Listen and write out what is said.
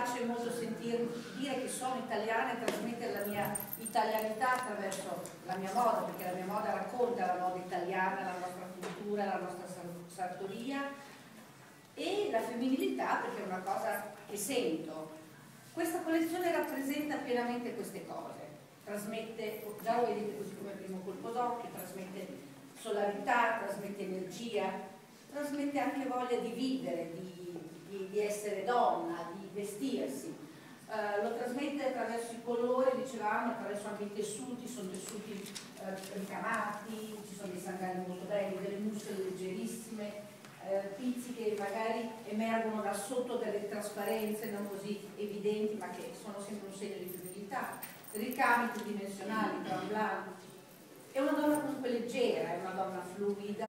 piace molto sentir dire che sono italiana e trasmettere la mia italianità attraverso la mia moda, perché la mia moda racconta la moda italiana, la nostra cultura, la nostra sartoria e la femminilità perché è una cosa che sento. Questa collezione rappresenta pienamente queste cose, trasmette, già lo vedete così come primo colpo d'occhio, trasmette solarità, trasmette energia, trasmette anche voglia di vivere, di, di, di essere donna, di vestirsi. Uh, lo trasmette attraverso i colori, dicevamo, attraverso anche i tessuti, sono tessuti uh, ricamati, ci sono dei sandali molto belli, delle muscole leggerissime, uh, pizzi che magari emergono da sotto delle trasparenze non così evidenti ma che sono sempre un segno di femminilità, ricami tridimensionali, tramblanti. È una donna comunque leggera, è una donna fluida.